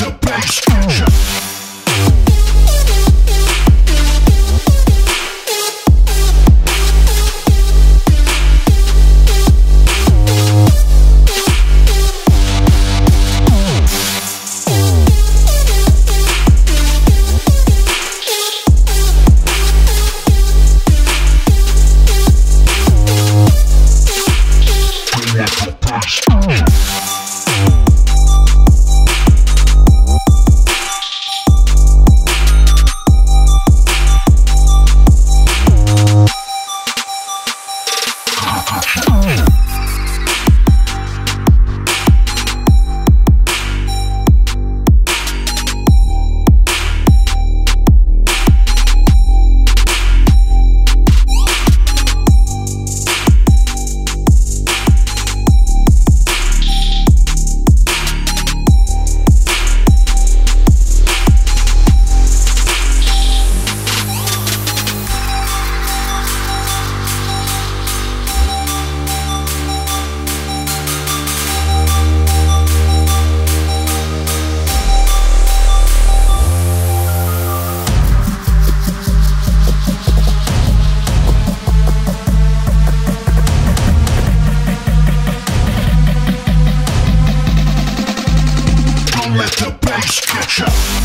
the. Don't Let the bass catch up.